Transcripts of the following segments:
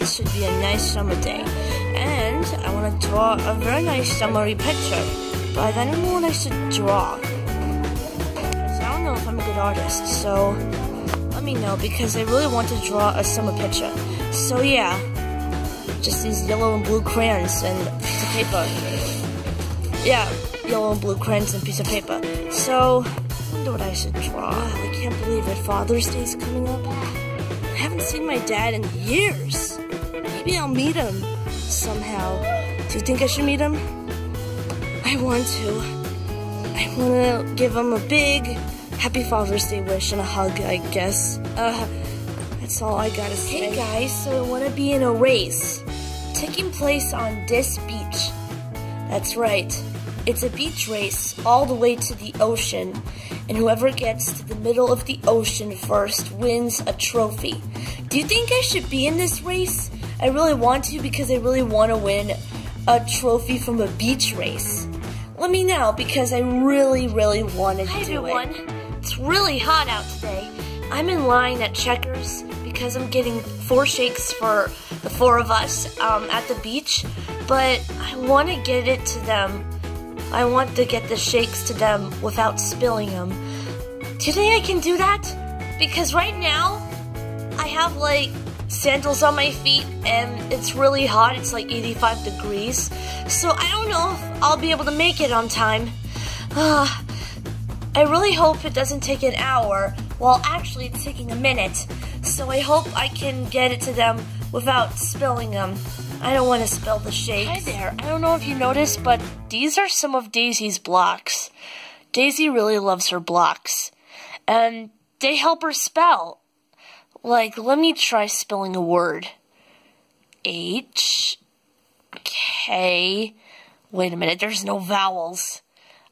it should be a nice summer day. And I want to draw a very nice summery picture. But I don't know what I should draw. I don't know if I'm a good artist, so let me know because I really want to draw a summer picture. So yeah, just these yellow and blue crayons and piece of paper. Yeah, yellow and blue crayons and piece of paper. So, I wonder what I should draw. I can't believe it. Father's Day's coming up. I haven't seen my dad in years. Maybe I'll meet him somehow. Do you think I should meet him? I want to. I want to give him a big Happy Father's Day wish and a hug, I guess. Uh, that's all I gotta say. Hey guys, so I want to be in a race taking place on this beach. That's right. It's a beach race all the way to the ocean, and whoever gets to the middle of the ocean first wins a trophy. Do you think I should be in this race? I really want to because I really want to win a trophy from a beach race. Let me know because I really, really want to Hi do everyone. it. It's really hot out today. I'm in line at Checkers because I'm getting four shakes for the four of us um, at the beach, but I want to get it to them I want to get the shakes to them without spilling them. Do you think I can do that? Because right now, I have like sandals on my feet and it's really hot. It's like 85 degrees. So I don't know if I'll be able to make it on time. Uh, I really hope it doesn't take an hour. Well, actually, it's taking a minute. So I hope I can get it to them without spilling them. I don't want to spill the shakes. Hi there. I don't know if you noticed, but these are some of Daisy's blocks. Daisy really loves her blocks. And they help her spell. Like, let me try spelling a word. H K. Wait a minute, there's no vowels.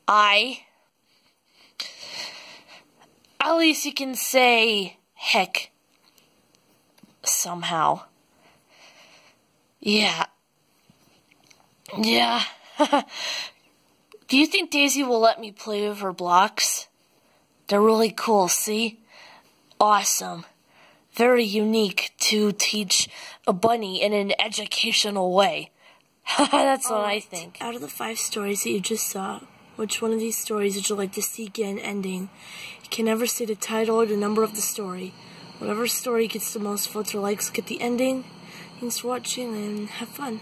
I. At least you can say heck somehow. Yeah. Yeah. Do you think Daisy will let me play with her blocks? They're really cool, see? Awesome. Very unique to teach a bunny in an educational way. That's what I think. Out of the five stories that you just saw, which one of these stories would you like to see get an ending? You can never say the title or the number of the story. Whatever story gets the most votes or likes get the ending. Thanks for watching and have fun.